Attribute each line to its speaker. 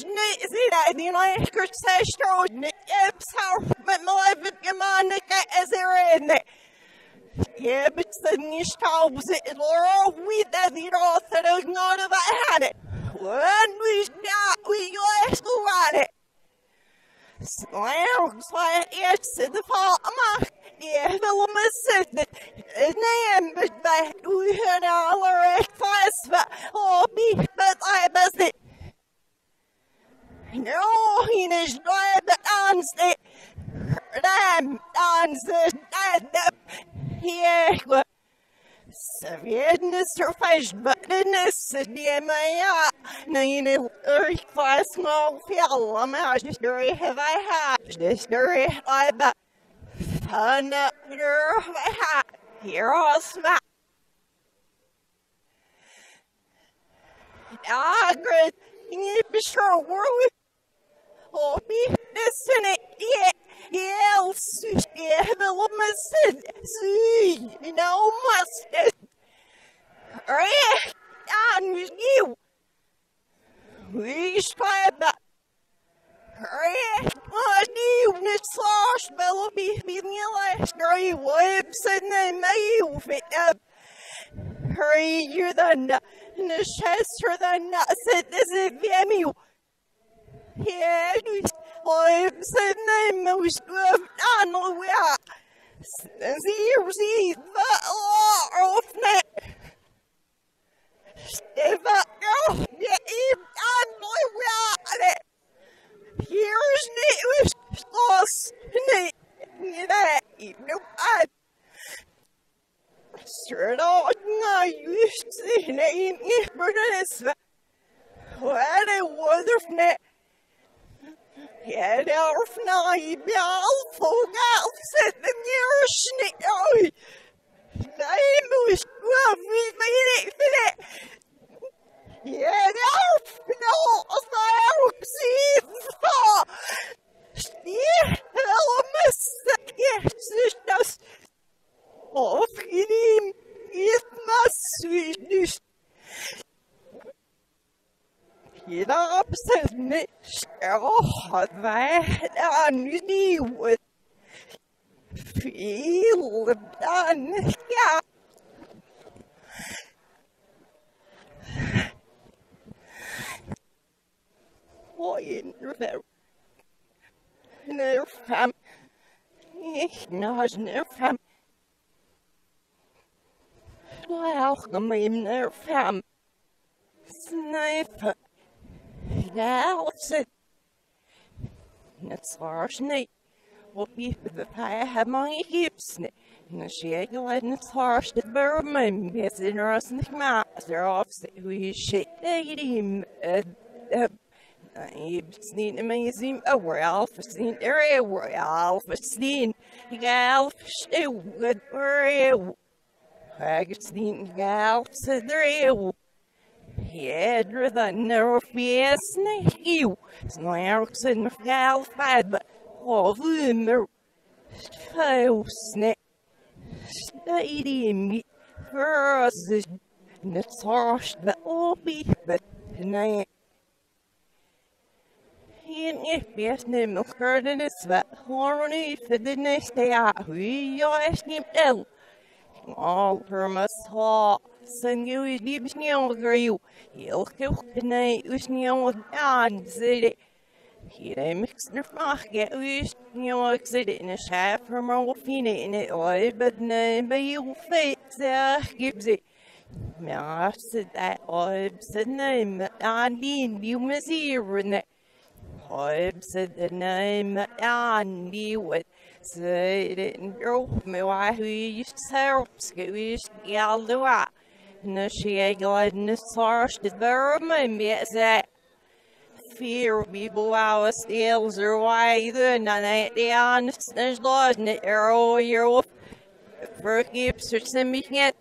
Speaker 1: pagine zit uit die lekker sestrood ne epsar met mijn gemane is er in. Ja, but the niche taubes it all with that the author is not about it. When we got we last on it. Slam, slam, it's the fall. Yeah, the woman said that his name is that we had all our class, but oh, me, but I must it. No, he is not the answer. Damn, answer, that, yeah, Savjedne surface butterness, dear Maya. Nine earth class small fill, I'm out the story have I had. The story I bet. Fun up here, I had. Here all smack. Ah, great. You be sure we're Oh, me, listen it, yeah. Yeah, yeah, the woman said, see, you know, must, right, on you. We strive that. Right, what you, this slash, bellow, be, be, me, last, you're the nut, said this is Vimeo. Yeah, I'm sitting in most of Donald. We are. See, see, the law of net. If I go, yeah, if Donald, we are it. Here's news, lost, Nate, that, you know, I. Sure, no, no, you see, name, but it's. What a wonderful Ja, daarf nou bjal fågel sätter ner snitt. Oj! Nej, mus, vad vill man inte för det? Ja, daarf nou, als daar ook zie, va! Stier, alle massa, Jesus. Of, in is massvis, Jacobsen had mij aan nieuwe veel dan ja. ik Ich nas nerfam. Lauch gemim nerfam. Sniper. Sniper. Nelson. Natsvarsny. Oppi have my hips. Nashegel and Natsvarsh the Burman, Bessin the Master of uh, um, oh, we shake him. Snin amazing a Ralph seen area Ralph seen Ralph stew good real. Agastin Ralph said real. Hedre den och fjesne jo, snarksen fjärfad hovummer fåsne stadium förses Natasha obibet nej En efterfjäsne med skörden är svär har hon yfet det nästa jag hur jag är snitt el All for must ha sen ju i livsnjölgrev Ilkukne usnjol an zide. Hire mixner fage usnjol zide in a schaf from all fine in it oi but ne be you fit zach gibzi. Maar ze dat oi ze neem aan die you masierne. Oi ze de neem aan die wat ze didn't grow me why who used to serve scoot gal do I. na sé gáid na sáiste bhar me mé sé fear vi boa stels er wide na det är snärs lås ne är och jag Vergibt, så som ich nicht